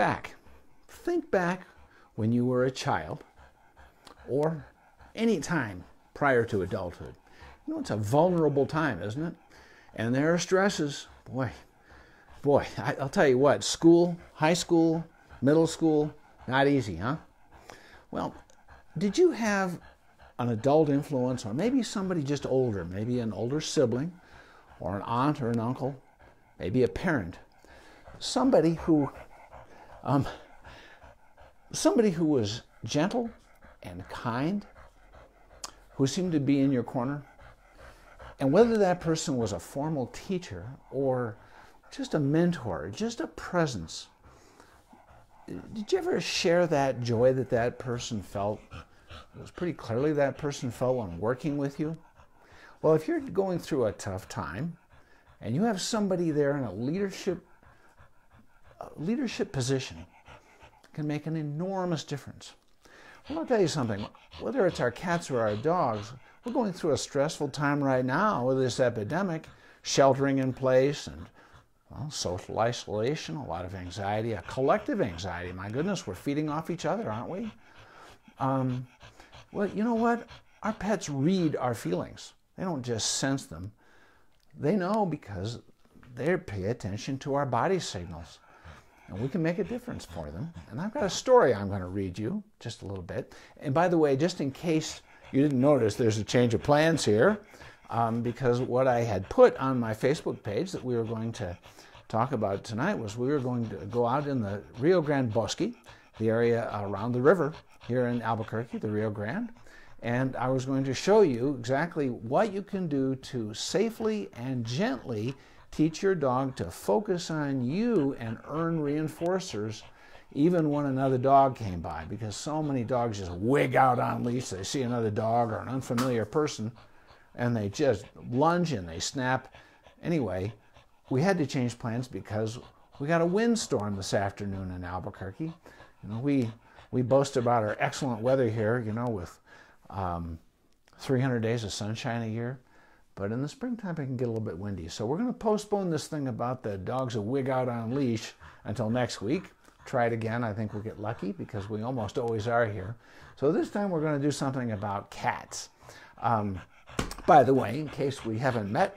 back. Think back when you were a child or any time prior to adulthood. You know, it's a vulnerable time, isn't it? And there are stresses. Boy, boy, I, will tell you what, school, high school, middle school, not easy, huh? Well, did you have an adult influence, or maybe somebody just older, maybe an older sibling, or an aunt or an uncle, maybe a parent, somebody who, um, somebody who was gentle and kind, who seemed to be in your corner, and whether that person was a formal teacher or just a mentor, just a presence. Did you ever share that joy that that person felt? It was pretty clearly that person felt when working with you. Well, if you're going through a tough time and you have somebody there in a leadership leadership position, can make an enormous difference. Well, I'll tell you something. Whether it's our cats or our dogs, we're going through a stressful time right now with this epidemic, sheltering in place and well, social isolation, a lot of anxiety, a collective anxiety. My goodness, we're feeding off each other, aren't we? Um, well, you know what? Our pets read our feelings. They don't just sense them. They know because they pay attention to our body signals. And we can make a difference for them. And I've got a story I'm going to read you just a little bit. And by the way, just in case you didn't notice there's a change of plans here um, because what I had put on my Facebook page that we were going to talk about tonight was we were going to go out in the Rio Grande Bosque, the area around the river here in Albuquerque, the Rio Grande, and I was going to show you exactly what you can do to safely and gently teach your dog to focus on you and earn reinforcers even when another dog came by, because so many dogs just wig out on leash. They see another dog or an unfamiliar person, and they just lunge and they snap. Anyway, we had to change plans because we got a windstorm this afternoon in Albuquerque. You know, we we boast about our excellent weather here. You know, with um, 300 days of sunshine a year. But in the springtime, it can get a little bit windy. So we're going to postpone this thing about the dogs a wig out on leash until next week try it again. I think we'll get lucky because we almost always are here. So this time we're going to do something about cats. Um, by the way, in case we haven't met,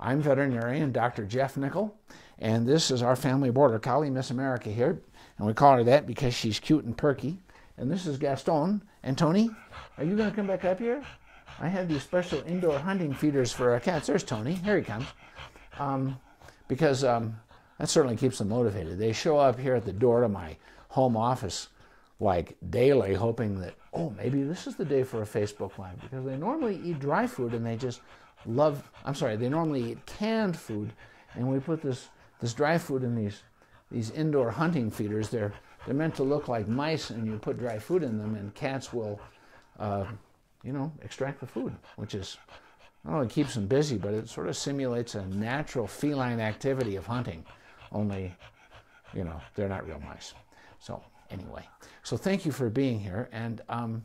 I'm veterinarian Dr. Jeff Nichol, and this is our family border collie, Miss America here, and we call her that because she's cute and perky. And this is Gaston. And Tony, are you going to come back up here? I have these special indoor hunting feeders for our cats. There's Tony. Here he comes. Um, because um, that certainly keeps them motivated. They show up here at the door to my home office like daily, hoping that, oh, maybe this is the day for a Facebook Live, because they normally eat dry food and they just love, I'm sorry, they normally eat canned food, and we put this, this dry food in these, these indoor hunting feeders. They're, they're meant to look like mice, and you put dry food in them, and cats will, uh, you know, extract the food, which is, well, it keeps them busy, but it sort of simulates a natural feline activity of hunting only, you know, they're not real mice. So anyway, so thank you for being here. And um,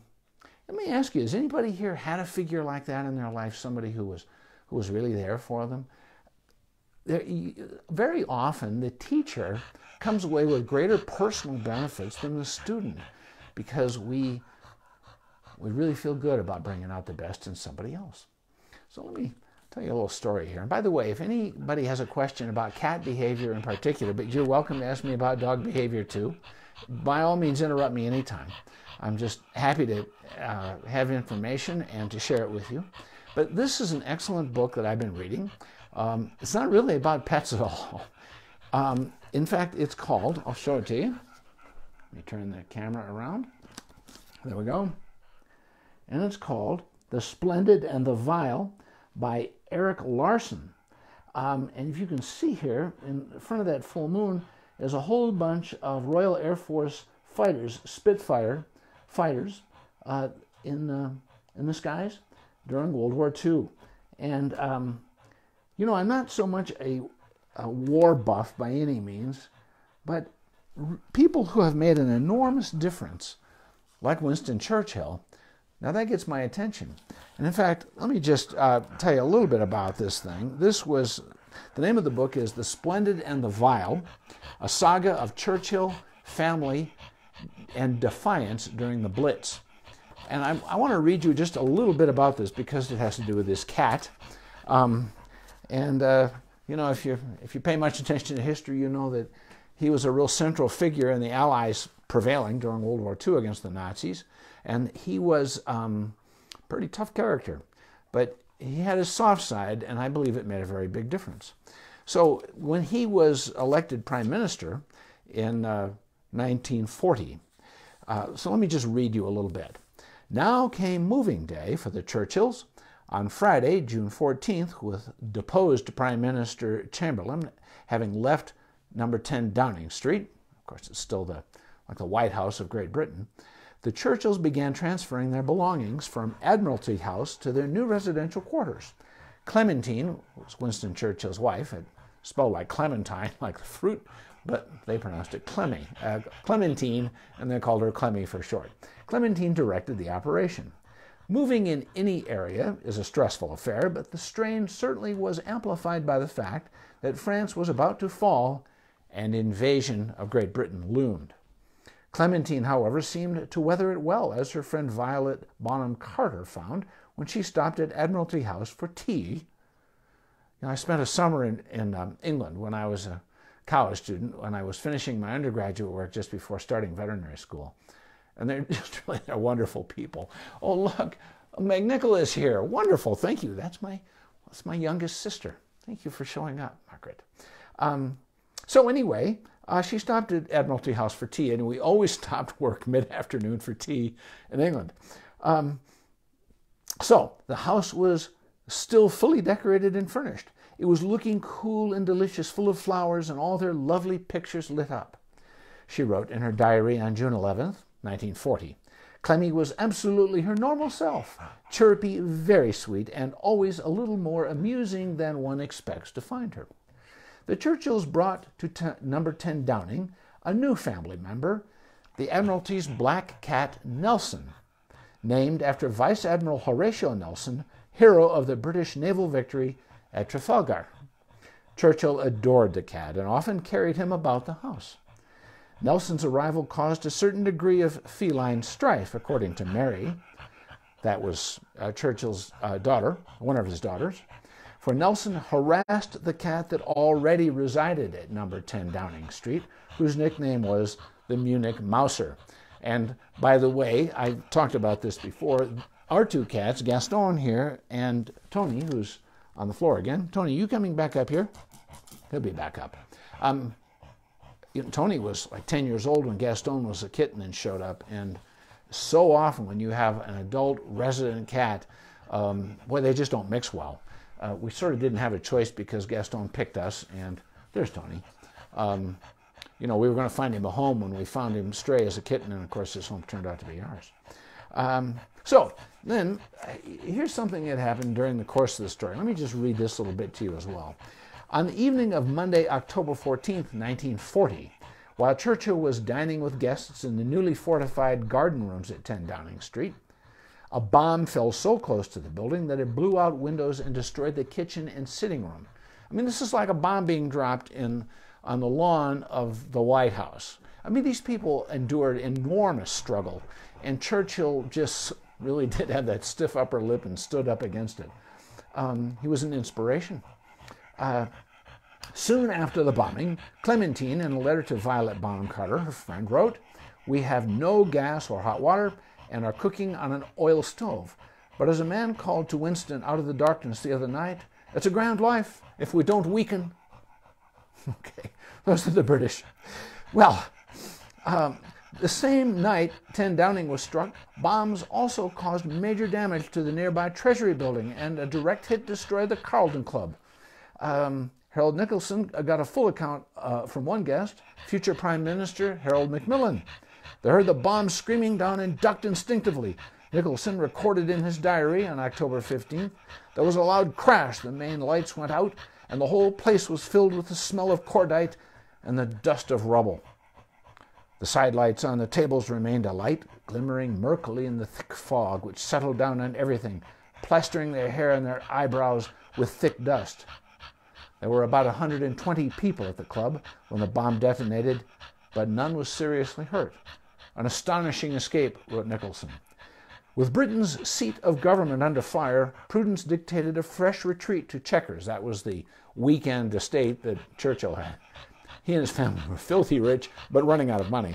let me ask you: Has anybody here had a figure like that in their life? Somebody who was who was really there for them? There, very often, the teacher comes away with greater personal benefits than the student because we we really feel good about bringing out the best in somebody else. So let me tell you a little story here. And by the way, if anybody has a question about cat behavior in particular, but you're welcome to ask me about dog behavior too, by all means interrupt me anytime. I'm just happy to uh, have information and to share it with you. But this is an excellent book that I've been reading. Um, it's not really about pets at all. Um, in fact, it's called, I'll show it to you. Let me turn the camera around. There we go. And it's called The Splendid and the Vile by Erik Larson. Um, and if you can see here, in front of that full moon, is a whole bunch of Royal Air Force fighters, Spitfire fighters, uh, in, uh, in the skies during World War II. And, um, you know, I'm not so much a, a war buff by any means, but people who have made an enormous difference, like Winston Churchill, now that gets my attention. And in fact, let me just uh, tell you a little bit about this thing. This was the name of the book is The Splendid and the Vile, a saga of Churchill, family and defiance during the Blitz. And I, I want to read you just a little bit about this because it has to do with this cat. Um, and uh, you know, if you if you pay much attention to history, you know that he was a real central figure in the Allies prevailing during World War II against the Nazis, and he was um, a pretty tough character, but he had his soft side, and I believe it made a very big difference. So when he was elected prime minister in uh, 1940, uh, so let me just read you a little bit. Now came moving day for the Churchills. On Friday, June 14th, with deposed Prime Minister Chamberlain having left number 10 Downing Street, of course it's still the like the White House of Great Britain, the Churchills began transferring their belongings from Admiralty House to their new residential quarters. Clementine, was Winston Churchill's wife, had spelled like Clementine, like the fruit, but they pronounced it Clemmy, uh, Clementine, and they called her Clemmy for short. Clementine directed the operation. Moving in any area is a stressful affair, but the strain certainly was amplified by the fact that France was about to fall and invasion of Great Britain loomed. Clementine, however, seemed to weather it well, as her friend Violet Bonham Carter found when she stopped at Admiralty House for tea. You know, I spent a summer in, in um, England when I was a college student, when I was finishing my undergraduate work just before starting veterinary school. And they're just really they're wonderful people. Oh, look, Meg Nicholas here. Wonderful. Thank you. That's my, that's my youngest sister. Thank you for showing up, Margaret. Um, so anyway, uh, she stopped at Admiralty House for tea, and we always stopped work mid-afternoon for tea in England. Um, so the house was still fully decorated and furnished. It was looking cool and delicious, full of flowers and all their lovely pictures lit up. She wrote in her diary on June 11th, 1940. Clemmy was absolutely her normal self, chirpy, very sweet, and always a little more amusing than one expects to find her. The Churchills brought to number 10 Downing a new family member, the Admiralty's black cat Nelson, named after Vice Admiral Horatio Nelson, hero of the British naval victory at Trafalgar. Churchill adored the cat and often carried him about the house. Nelson's arrival caused a certain degree of feline strife, according to Mary. That was uh, Churchill's uh, daughter, one of his daughters for Nelson harassed the cat that already resided at number 10 Downing Street, whose nickname was the Munich Mouser. And by the way, I talked about this before. Our two cats, Gaston here and Tony, who's on the floor again. Tony, you coming back up here? He'll be back up. Um, you know, Tony was like 10 years old when Gaston was a kitten and showed up. And so often when you have an adult resident cat, um, boy, they just don't mix well uh, we sort of didn't have a choice because Gaston picked us, and there's Tony. Um, you know, we were going to find him a home when we found him stray as a kitten, and of course, this home turned out to be ours. Um, so then, uh, here's something that happened during the course of the story. Let me just read this a little bit to you as well. On the evening of Monday, October 14th, 1940, while Churchill was dining with guests in the newly fortified garden rooms at 10 Downing Street, a bomb fell so close to the building that it blew out windows and destroyed the kitchen and sitting room. I mean, this is like a bomb being dropped in on the lawn of the White House. I mean, these people endured enormous struggle, and Churchill just really did have that stiff upper lip and stood up against it. Um, he was an inspiration. Uh, soon after the bombing, Clementine, in a letter to Violet Bonham Carter, her friend, wrote, We have no gas or hot water and are cooking on an oil stove. But as a man called to Winston out of the darkness the other night, it's a grand life if we don't weaken. okay, those are the British. Well, um, the same night 10 Downing was struck, bombs also caused major damage to the nearby Treasury building, and a direct hit destroyed the Carlton Club. Um, Harold Nicolson got a full account uh, from one guest, future Prime Minister Harold Macmillan. They heard the bomb screaming down and ducked instinctively. Nicolson recorded in his diary on October 15th there was a loud crash, the main lights went out, and the whole place was filled with the smell of cordite and the dust of rubble. The side lights on the tables remained alight, glimmering murkily in the thick fog which settled down on everything, plastering their hair and their eyebrows with thick dust. There were about 120 people at the club when the bomb detonated but none was seriously hurt. An astonishing escape, wrote Nicolson. With Britain's seat of government under fire, prudence dictated a fresh retreat to Chequers. That was the weekend estate that Churchill had. He and his family were filthy rich, but running out of money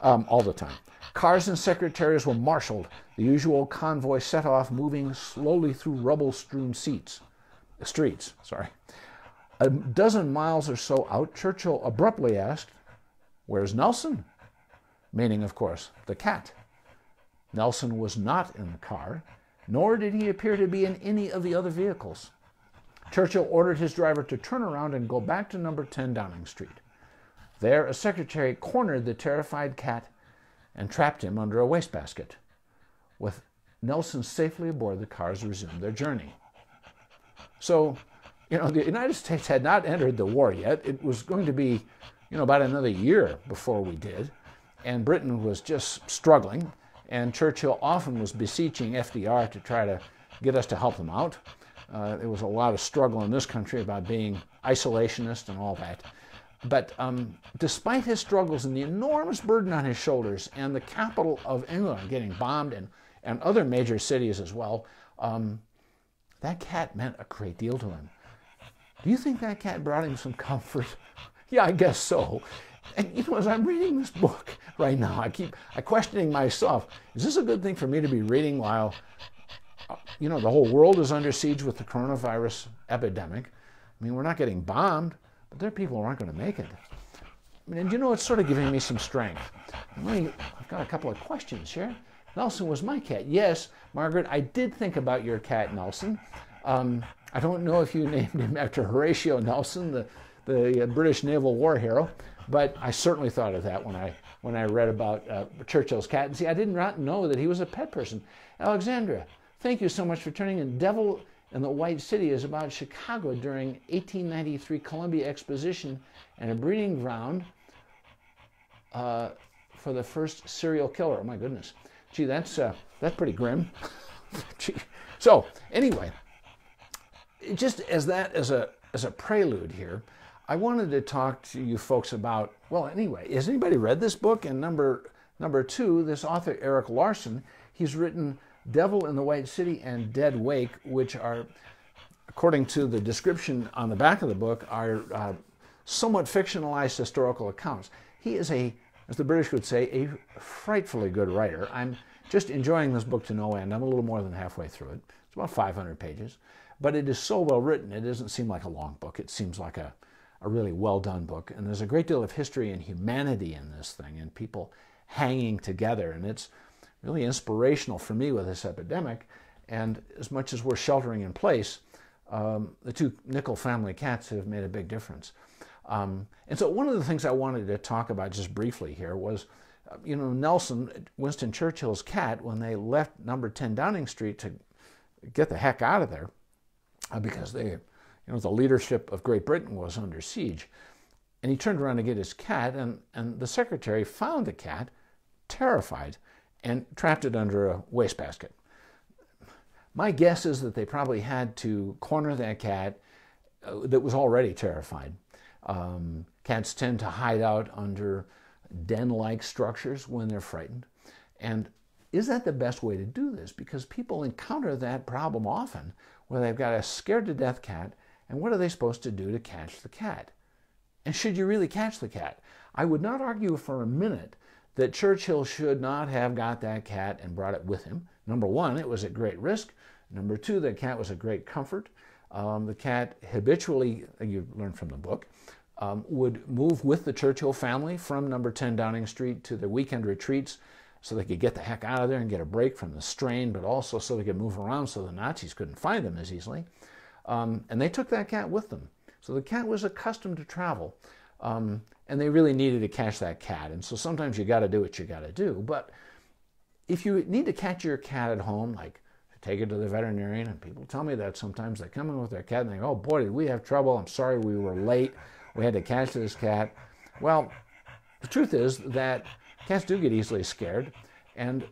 um, all the time. Cars and secretaries were marshaled. The usual convoy set off, moving slowly through rubble-strewn seats, streets. Sorry. A dozen miles or so out, Churchill abruptly asked, "Where's Nelson?" Meaning, of course, the cat. Nelson was not in the car, nor did he appear to be in any of the other vehicles. Churchill ordered his driver to turn around and go back to number 10 Downing Street. There, a secretary cornered the terrified cat and trapped him under a wastebasket. With Nelson safely aboard, the cars resumed their journey. So, you know, the United States had not entered the war yet. It was going to be, you know, about another year before we did. And Britain was just struggling. And Churchill often was beseeching FDR to try to get us to help them out. Uh, there was a lot of struggle in this country about being isolationist and all that. But um, despite his struggles and the enormous burden on his shoulders and the capital of England getting bombed and, and other major cities as well, um, that cat meant a great deal to him. Do you think that cat brought him some comfort? yeah, I guess so. And you know, as I'm reading this book right now, I keep I questioning myself: Is this a good thing for me to be reading while, uh, you know, the whole world is under siege with the coronavirus epidemic? I mean, we're not getting bombed, but there are people who aren't going to make it. I mean, and you know, it's sort of giving me some strength. I've got a couple of questions here. Nelson was my cat. Yes, Margaret, I did think about your cat, Nelson. Um, I don't know if you named him after Horatio Nelson, the, the uh, British naval war hero, but I certainly thought of that when I when I read about uh, Churchill's cat. And see, I did not know that he was a pet person. Alexandra, thank you so much for turning in. Devil in the White City is about Chicago during 1893 Columbia Exposition and a breeding ground uh, for the first serial killer. Oh my goodness, gee, that's uh, that's pretty grim. gee. So anyway, just as that as a as a prelude here, I wanted to talk to you folks about, well, anyway, has anybody read this book? And number, number two, this author, Erik Larson, he's written Devil in the White City and Dead Wake, which are, according to the description on the back of the book, are uh, somewhat fictionalized historical accounts. He is a, as the British would say, a frightfully good writer. I'm just enjoying this book to no end. I'm a little more than halfway through it. It's about 500 pages, but it is so well written. It doesn't seem like a long book. It seems like a a really well done book. And there's a great deal of history and humanity in this thing and people hanging together. And it's really inspirational for me with this epidemic. And as much as we're sheltering in place, um, the two Nichol family cats have made a big difference. Um, and so one of the things I wanted to talk about just briefly here was, uh, you know, Nelson, Winston Churchill's cat, when they left number 10 Downing Street to get the heck out of there, uh, because they you know, the leadership of Great Britain was under siege. And he turned around to get his cat, and, and the secretary found the cat, terrified, and trapped it under a wastebasket. My guess is that they probably had to corner that cat uh, that was already terrified. Um, cats tend to hide out under den like structures when they're frightened. And is that the best way to do this? Because people encounter that problem often where they've got a scared to death cat and what are they supposed to do to catch the cat? And should you really catch the cat? I would not argue for a minute that Churchill should not have got that cat and brought it with him. Number one, it was at great risk. Number two, the cat was a great comfort. Um, the cat habitually, you learn from the book, um, would move with the Churchill family from number 10 Downing Street to their weekend retreats so they could get the heck out of there and get a break from the strain, but also so they could move around so the Nazis couldn't find them as easily. Um, and they took that cat with them. So the cat was accustomed to travel. Um, and they really needed to catch that cat. And so sometimes you got to do what you got to do. But if you need to catch your cat at home, like take it to the veterinarian, and people tell me that sometimes they come in with their cat and they go, oh boy, did we have trouble. I'm sorry we were late. We had to catch this cat. Well, the truth is that cats do get easily scared. And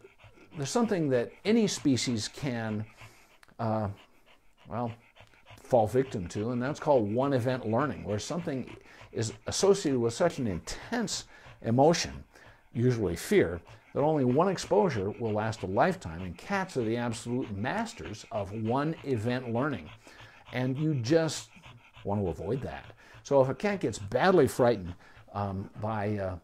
there's something that any species can, uh, well, fall victim to, and that's called one event learning, where something is associated with such an intense emotion, usually fear, that only one exposure will last a lifetime, and cats are the absolute masters of one event learning. And you just want to avoid that. So if a cat gets badly frightened um, by uh,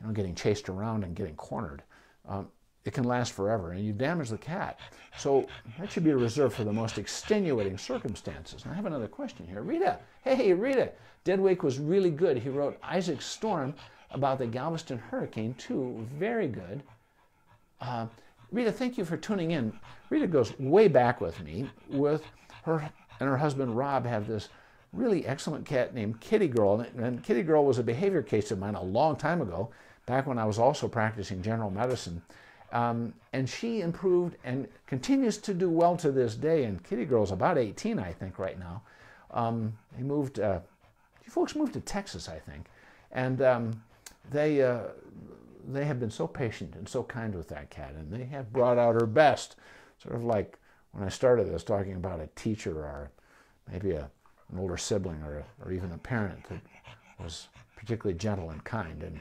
you know, getting chased around and getting cornered, um, it can last forever and you damage the cat. So that should be reserved for the most extenuating circumstances. And I have another question here. Rita, hey, Rita, Deadwake was really good. He wrote Isaac Storm about the Galveston hurricane, too. Very good. Uh, Rita, thank you for tuning in. Rita goes way back with me. With her and her husband Rob have this really excellent cat named Kitty Girl. And Kitty Girl was a behavior case of mine a long time ago, back when I was also practicing general medicine. Um, and she improved and continues to do well to this day. And Kitty Girl's about 18, I think, right now. Um, moved, uh, you folks moved to Texas, I think. And um, they, uh, they have been so patient and so kind with that cat, and they have brought out her best. Sort of like when I started this, talking about a teacher or maybe a, an older sibling or, or even a parent that was particularly gentle and kind and,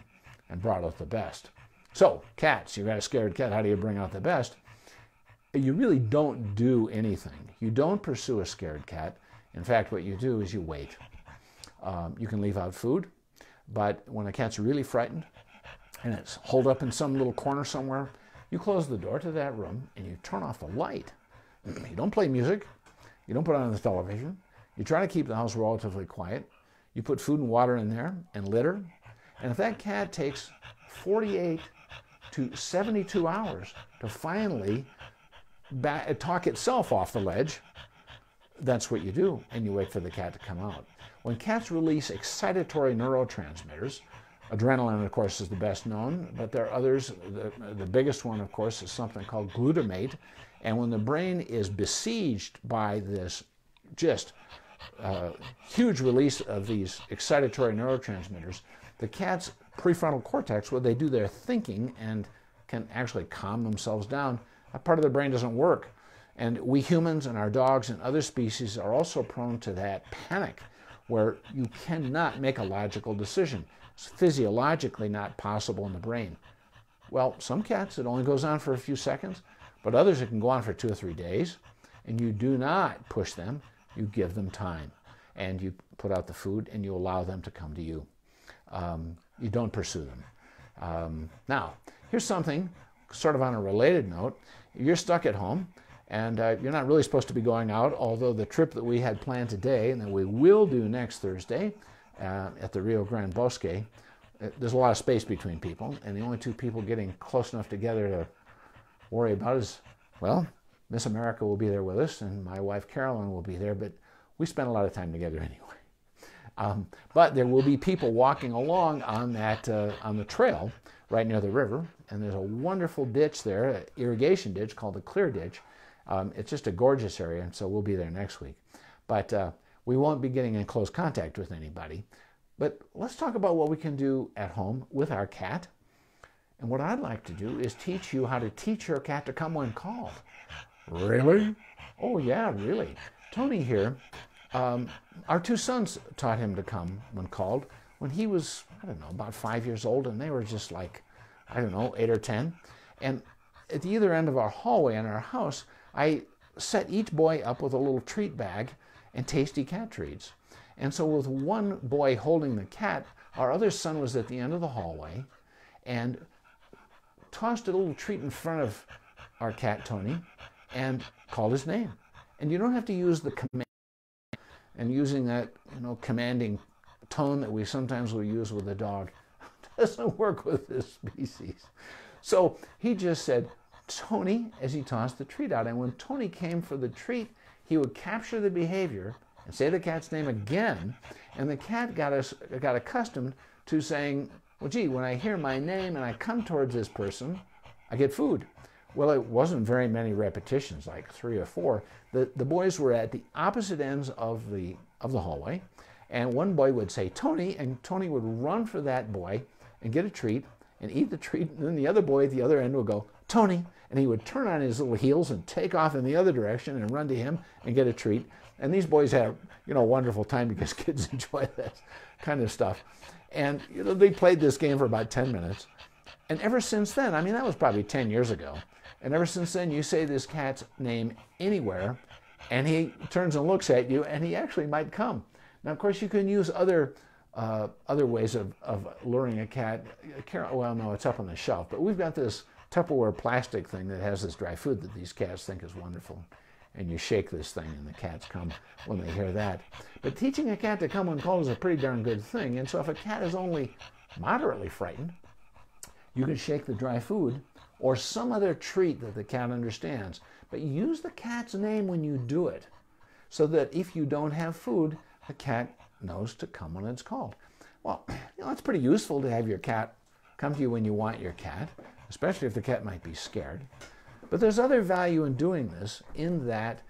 and brought out the best. So, cats, you've got a scared cat, how do you bring out the best? You really don't do anything. You don't pursue a scared cat. In fact, what you do is you wait. Um, you can leave out food, but when a cat's really frightened and it's holed up in some little corner somewhere, you close the door to that room and you turn off the light. You don't play music. You don't put on the television. You try to keep the house relatively quiet. You put food and water in there and litter. And if that cat takes 48 to 72 hours to finally back, talk itself off the ledge, that's what you do, and you wait for the cat to come out. When cats release excitatory neurotransmitters, adrenaline, of course, is the best known, but there are others. The, the biggest one, of course, is something called glutamate. And when the brain is besieged by this just uh, huge release of these excitatory neurotransmitters, the cat's prefrontal cortex, where they do their thinking and can actually calm themselves down, that part of the brain doesn't work. And we humans and our dogs and other species are also prone to that panic where you cannot make a logical decision. It's physiologically not possible in the brain. Well, some cats, it only goes on for a few seconds, but others, it can go on for two or three days. And you do not push them, you give them time. And you put out the food and you allow them to come to you. Um, you don't pursue them. Um, now, here's something sort of on a related note. You're stuck at home and uh, you're not really supposed to be going out, although the trip that we had planned today and that we will do next Thursday uh, at the Rio Grande Bosque, uh, there's a lot of space between people, and the only two people getting close enough together to worry about is, well, Miss America will be there with us, and my wife Carolyn will be there, but we spend a lot of time together anyway. Um, but there will be people walking along on that uh, on the trail right near the river, and there's a wonderful ditch there, an irrigation ditch called the Clear Ditch. Um, it's just a gorgeous area, and so we'll be there next week. But uh, we won't be getting in close contact with anybody. But let's talk about what we can do at home with our cat. And what I'd like to do is teach you how to teach your cat to come when called. Really? Oh, yeah, really. Tony here um, our two sons taught him to come when called when he was, I don't know, about five years old, and they were just like, I don't know, eight or ten. And at the either end of our hallway in our house, I set each boy up with a little treat bag and tasty cat treats. And so, with one boy holding the cat, our other son was at the end of the hallway and tossed a little treat in front of our cat, Tony, and called his name. And you don't have to use the command and using that you know commanding tone that we sometimes will use with a dog doesn't work with this species. So he just said, Tony, as he tossed the treat out. And when Tony came for the treat, he would capture the behavior and say the cat's name again. And the cat got, us, got accustomed to saying, well, gee, when I hear my name and I come towards this person, I get food. Well, it wasn't very many repetitions, like three or four. The, the boys were at the opposite ends of the, of the hallway, and one boy would say, Tony, and Tony would run for that boy and get a treat and eat the treat, and then the other boy at the other end would go, Tony, and he would turn on his little heels and take off in the other direction and run to him and get a treat. And these boys had, you know, a wonderful time because kids enjoy that kind of stuff. And you know, they played this game for about 10 minutes. And ever since then, I mean, that was probably 10 years ago. And ever since then, you say this cat's name anywhere, and he turns and looks at you, and he actually might come. Now, of course, you can use other uh, other ways of, of luring a cat. Well, no, it's up on the shelf, but we've got this Tupperware plastic thing that has this dry food that these cats think is wonderful. And you shake this thing, and the cats come when they hear that. But teaching a cat to come when called is a pretty darn good thing. And so if a cat is only moderately frightened, you can shake the dry food or some other treat that the cat understands. But use the cat's name when you do it so that if you don't have food, the cat knows to come when it's called. Well, you know, it's pretty useful to have your cat come to you when you want your cat, especially if the cat might be scared. But there's other value in doing this in that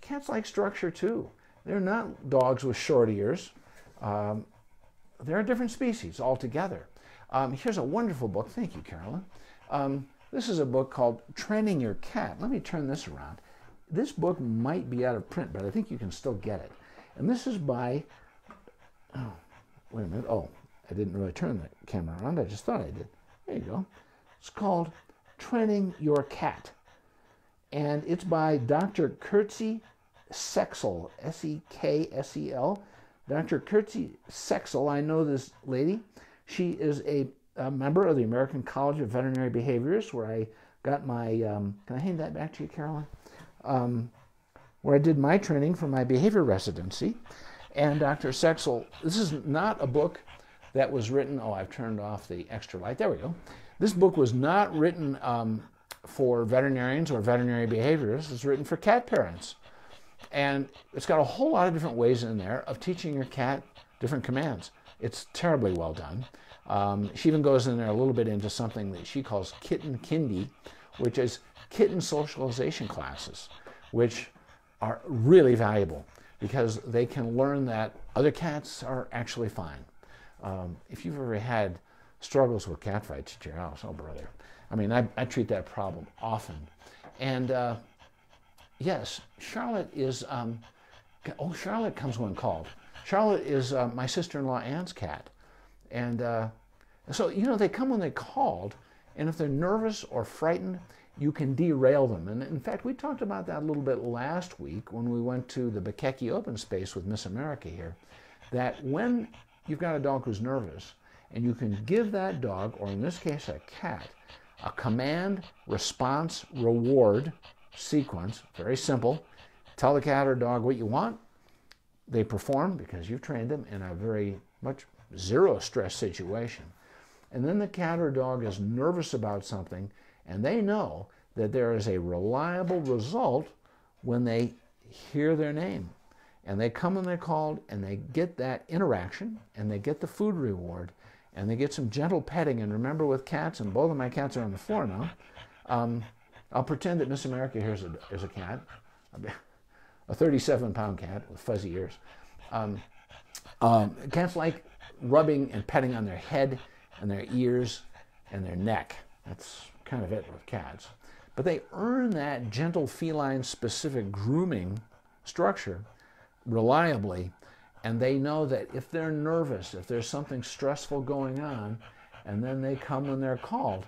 cats like structure too. They're not dogs with short ears. Um, they're a different species altogether. Um, here's a wonderful book. Thank you, Carolyn. Um, this is a book called Training Your Cat. Let me turn this around. This book might be out of print, but I think you can still get it. And this is by, oh, wait a minute. Oh, I didn't really turn the camera around. I just thought I did. There you go. It's called Training Your Cat. And it's by Dr. Kersti Seksel, S E K S E L. Dr. Kersti Seksel, I know this lady. She is a, a, member of the American College of Veterinary Behaviorists, where I got my, um, can I hand that back to you, Carolyn? Um, where I did my training for my behavior residency. And Dr. Seksel, this is not a book that was written, oh, I've turned off the extra light. There we go. This book was not written um, for veterinarians or veterinary behaviorists. It's written for cat parents. And it's got a whole lot of different ways in there of teaching your cat different commands. It's terribly well done. Um, she even goes in there a little bit into something that she calls kitten kindy, which is kitten socialization classes, which are really valuable because they can learn that other cats are actually fine. Um, if you've ever had struggles with cat fights at your house, oh brother, I mean, I, I treat that problem often. And uh, yes, Charlotte is, um, oh, Charlotte comes when called. Charlotte is uh, my sister-in-law Ann's cat. And uh, so, you know, they come when they called, and if they're nervous or frightened, you can derail them. And in fact, we talked about that a little bit last week when we went to the Bikeki Open Space with Miss America here, that when you've got a dog who's nervous, and you can give that dog, or in this case a cat, a command, response, reward sequence, very simple. Tell the cat or dog what you want. They perform because you've trained them in a very much zero stress situation. And then the cat or dog is nervous about something and they know that there is a reliable result when they hear their name. And they come and they're called and they get that interaction and they get the food reward and they get some gentle petting. And remember, with cats, and both of my cats are on the floor now, um, I'll pretend that Miss America here is a, is a cat, a 37 pound cat with fuzzy ears. Um, um, cats like rubbing and petting on their head and their ears and their neck. That's kind of it with cats. But they earn that gentle feline specific grooming structure reliably, and they know that if they're nervous, if there's something stressful going on, and then they come when they're called,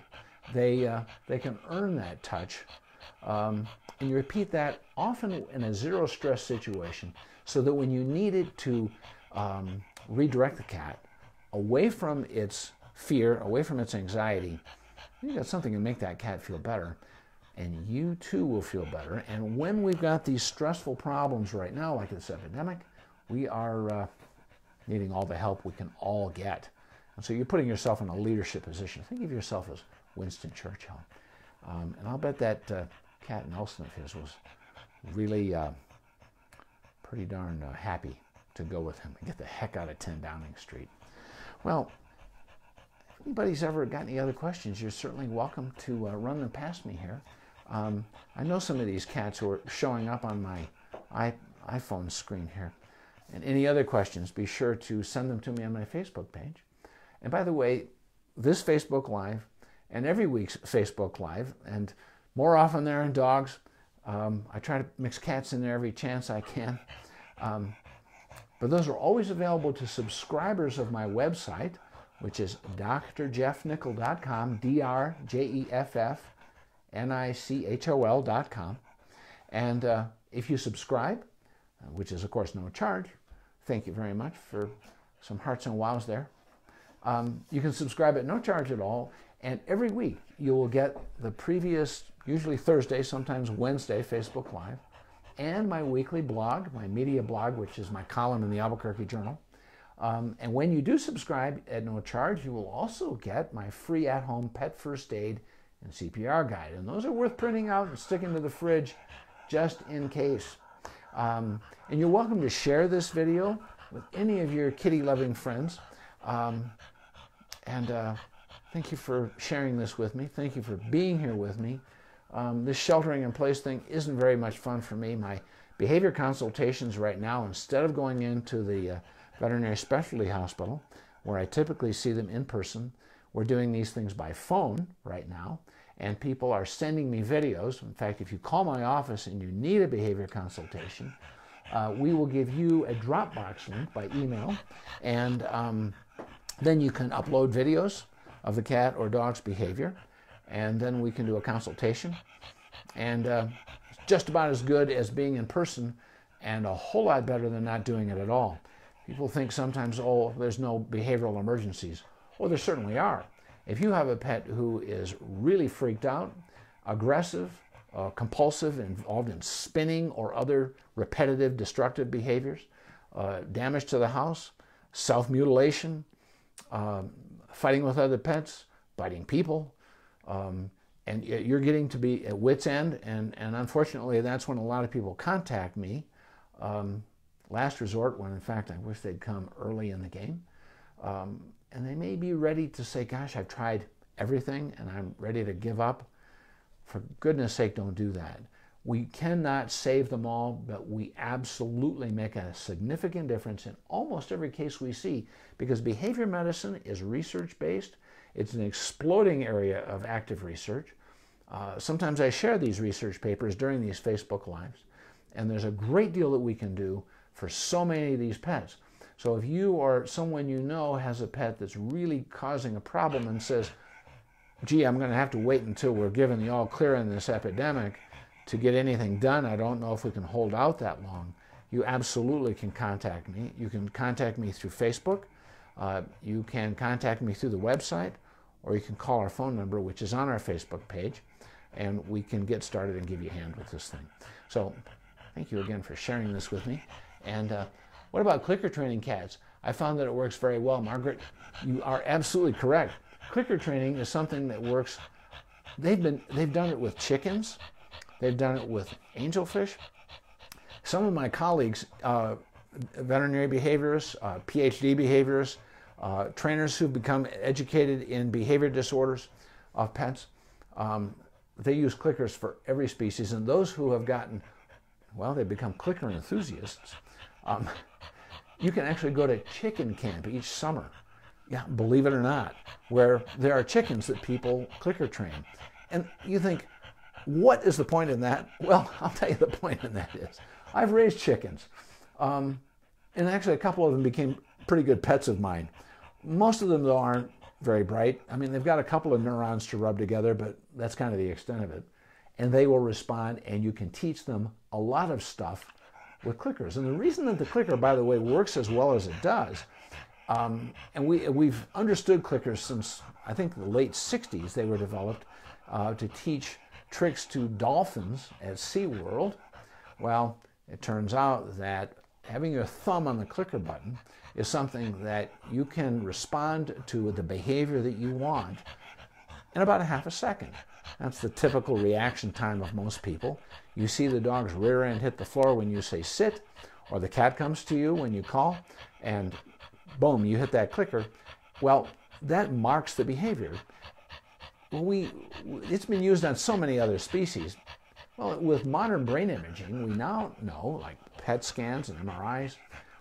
they, uh, they can earn that touch. Um, and you repeat that often in a zero stress situation so that when you need it to um, redirect the cat away from its fear, away from its anxiety, you got something to make that cat feel better. And you too will feel better. And when we've got these stressful problems right now, like this epidemic, we are uh, needing all the help we can all get. And so you're putting yourself in a leadership position. Think of yourself as Winston Churchill. Um, and I'll bet that uh, cat Nelson of his was really uh, pretty darn uh, happy to go with him and get the heck out of 10 Downing Street. Well, if anybody's ever got any other questions, you're certainly welcome to uh, run them past me here. Um, I know some of these cats who are showing up on my iPhone screen here. And any other questions, be sure to send them to me on my Facebook page. And by the way, this Facebook Live and every week's Facebook Live, and more often there in dogs, um, I try to mix cats in there every chance I can. Um, but those are always available to subscribers of my website, which is drjeffnichol.com, D R J E F F N I C H O L.com. And uh, if you subscribe, uh, which is, of course, no charge, thank you very much for some hearts and wows there. Um, you can subscribe at no charge at all, and every week you will get the previous, usually Thursday, sometimes Wednesday, Facebook Live, and my weekly blog, my media blog, which is my column in the Albuquerque Journal. Um, and when you do subscribe at no charge, you will also get my free at home pet first aid and CPR guide. And those are worth printing out and sticking to the fridge just in case. Um, and you're welcome to share this video with any of your kitty loving friends. Um, and uh, thank you for sharing this with me. Thank you for being here with me. Um, this sheltering in place thing isn't very much fun for me. My behavior consultations right now, instead of going into the uh, veterinary specialty hospital, where I typically see them in person, we're doing these things by phone right now and people are sending me videos. In fact, if you call my office and you need a behavior consultation, uh, we will give you a Dropbox link by email, and um, then you can upload videos of the cat or dog's behavior, and then we can do a consultation. And uh, just about as good as being in person, and a whole lot better than not doing it at all. People think sometimes, oh, there's no behavioral emergencies. Well, there certainly are. If you have a pet who is really freaked out, aggressive, uh, compulsive, involved in spinning or other repetitive destructive behaviors, uh, damage to the house, self mutilation, um, fighting with other pets, biting people, um, and you're getting to be at wits' end. And, and unfortunately, that's when a lot of people contact me. Um, last resort, when in fact I wish they'd come early in the game. Um, and they may be ready to say, Gosh, I've tried everything and I'm ready to give up. For goodness sake, don't do that. We cannot save them all, but we absolutely make a significant difference in almost every case we see because behavior medicine is research based. It's an exploding area of active research. Uh, sometimes I share these research papers during these Facebook Lives, and there's a great deal that we can do for so many of these pets. So if you or someone you know has a pet that's really causing a problem and says, gee, I'm going to have to wait until we're given the all clear in this epidemic to get anything done. I don't know if we can hold out that long. You absolutely can contact me. You can contact me through Facebook. Uh, you can contact me through the website, or you can call our phone number, which is on our Facebook page, and we can get started and give you a hand with this thing. So, thank you again for sharing this with me. And uh, what about clicker training cats? I found that it works very well. Margaret, you are absolutely correct. Clicker training is something that works. They've been they've done it with chickens. They've done it with angelfish. Some of my colleagues, uh, veterinary behaviorists, uh, PhD behaviorists, uh, trainers who've become educated in behavior disorders of pets, um, they use clickers for every species. And those who have gotten, well, they've become clicker enthusiasts. Um, you can actually go to chicken camp each summer. Yeah, believe it or not, where there are chickens that people clicker train. And you think, what is the point in that? Well, I'll tell you the point in that is I've raised chickens. Um, and actually, a couple of them became pretty good pets of mine. Most of them, though, aren't very bright. I mean, they've got a couple of neurons to rub together, but that's kind of the extent of it. And they will respond, and you can teach them a lot of stuff with clickers. And the reason that the clicker, by the way, works as well as it does, um, and we, we've understood clickers since I think the late 60s, they were developed uh, to teach tricks to dolphins at SeaWorld. Well, it turns out that having your thumb on the clicker button is something that you can respond to with the behavior that you want in about a half a second. That's the typical reaction time of most people. You see the dog's rear end hit the floor when you say sit, or the cat comes to you when you call, and boom, you hit that clicker. Well, that marks the behavior. We, it's been used on so many other species. Well, with modern brain imaging, we now know, like PET scans and MRIs,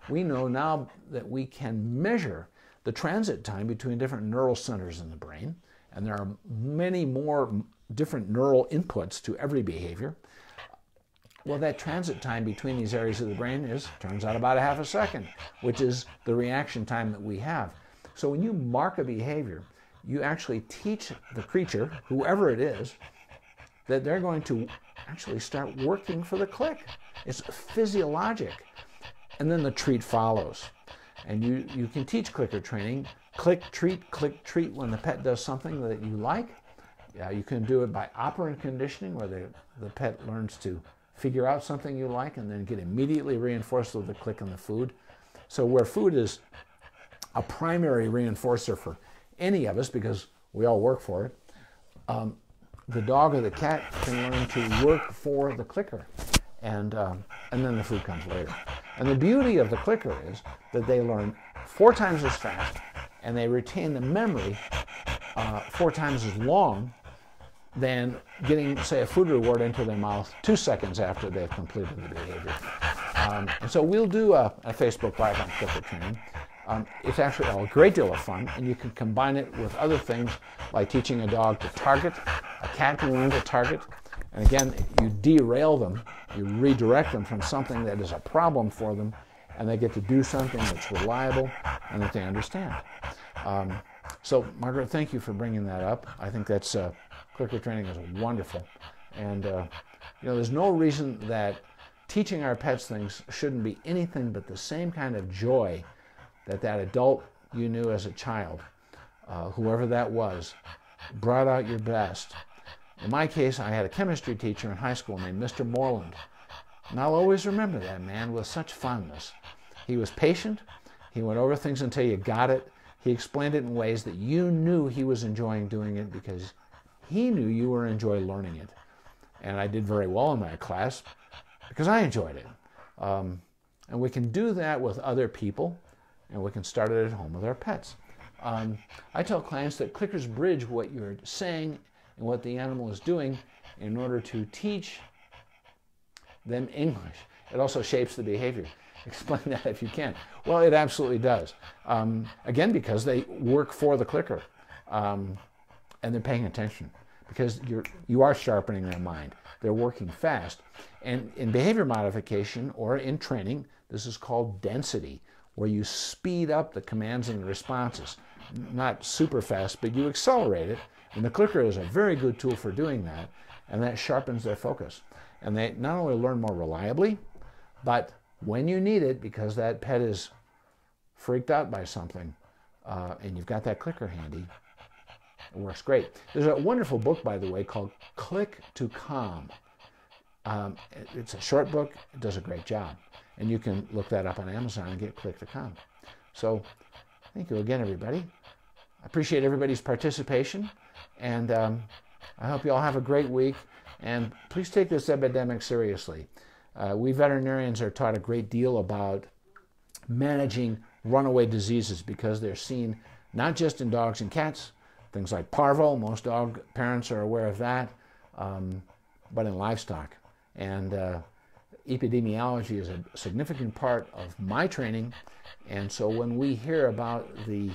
we know now that we can measure the transit time between different neural centers in the brain, and there are many more different neural inputs to every behavior. Well, that transit time between these areas of the brain is, turns out, about a half a second, which is the reaction time that we have. So when you mark a behavior, you actually teach the creature, whoever it is, that they're going to actually start working for the click. It's physiologic. And then the treat follows. And you, you can teach clicker training. Click, treat, click, treat when the pet does something that you like. Yeah, you can do it by operant conditioning, where the, the pet learns to figure out something you like and then get immediately reinforced with the click and the food. So where food is a primary reinforcer for any of us, because we all work for it, um, the dog or the cat can learn to work for the clicker, and um, and then the food comes later. And the beauty of the clicker is that they learn four times as fast, and they retain the memory uh, four times as long than getting, say, a food reward into their mouth two seconds after they've completed the behavior. Um, and so we'll do a, a Facebook Live on clicker training. Um, it's actually a great deal of fun, and you can combine it with other things like teaching a dog to target. A cat can learn to target. And again, you derail them, you redirect them from something that is a problem for them, and they get to do something that's reliable and that they understand. Um, so, Margaret, thank you for bringing that up. I think that's uh, clicker training is wonderful, and uh, you know, there's no reason that teaching our pets things shouldn't be anything but the same kind of joy that that adult you knew as a child, uh, whoever that was, brought out your best. In my case, I had a chemistry teacher in high school named Mr. Moreland. And I'll always remember that man with such fondness. He was patient. He went over things until you got it. He explained it in ways that you knew he was enjoying doing it because he knew you were enjoying learning it. And I did very well in that class because I enjoyed it. Um, and we can do that with other people and we can start it at home with our pets. Um, I tell clients that clickers bridge what you're saying and what the animal is doing in order to teach them English. It also shapes the behavior. Explain that if you can. Well, it absolutely does. Um, again, because they work for the clicker um, and they're paying attention because you're, you are sharpening their mind. They're working fast. And in behavior modification or in training, this is called density where you speed up the commands and responses. Not super fast, but you accelerate it. And the clicker is a very good tool for doing that, and that sharpens their focus. And they not only learn more reliably, but when you need it, because that pet is freaked out by something, uh, and you've got that clicker handy, it works great. There's a wonderful book, by the way, called Click to Calm. Um, it's a short book, it does a great job. And you can look that up on Amazon and get Click to Calm. So thank you again, everybody. I appreciate everybody's participation, and um, I hope you all have a great week. And please take this epidemic seriously. Uh, we veterinarians are taught a great deal about managing runaway diseases because they're seen not just in dogs and cats, things like parvo, most dog parents are aware of that, um, but in livestock. And uh, epidemiology is a significant part of my training. And so when we hear about the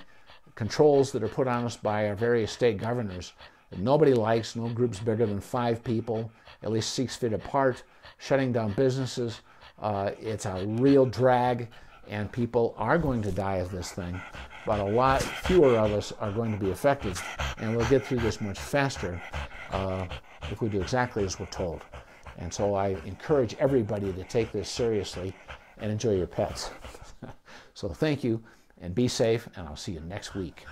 controls that are put on us by our various state governors that nobody likes, no groups bigger than five people, at least six feet apart, shutting down businesses, uh, it's a real drag, and people are going to die of this thing. But a lot fewer of us are going to be affected, and we'll get through this much faster uh, if we do exactly as we're told. And so I encourage everybody to take this seriously and enjoy your pets. so thank you and be safe, and I'll see you next week.